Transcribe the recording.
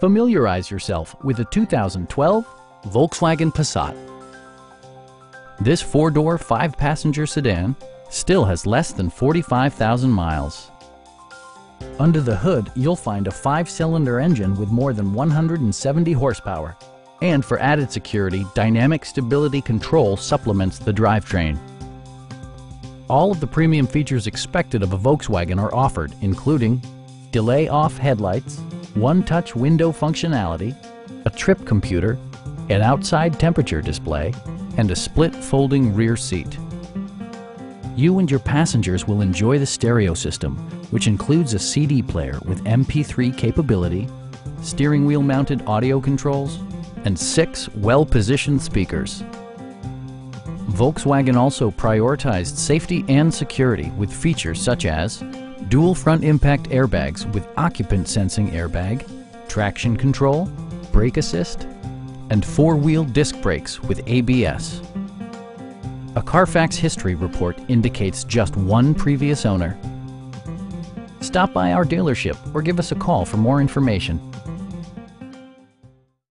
Familiarize yourself with the 2012 Volkswagen Passat. This four-door, five-passenger sedan still has less than 45,000 miles. Under the hood, you'll find a five-cylinder engine with more than 170 horsepower. And for added security, Dynamic Stability Control supplements the drivetrain. All of the premium features expected of a Volkswagen are offered, including delay off headlights, one-touch window functionality, a trip computer, an outside temperature display, and a split folding rear seat. You and your passengers will enjoy the stereo system, which includes a CD player with MP3 capability, steering wheel mounted audio controls, and six well-positioned speakers. Volkswagen also prioritized safety and security with features such as dual front impact airbags with occupant sensing airbag, traction control, brake assist, and four-wheel disc brakes with ABS. A Carfax history report indicates just one previous owner. Stop by our dealership or give us a call for more information.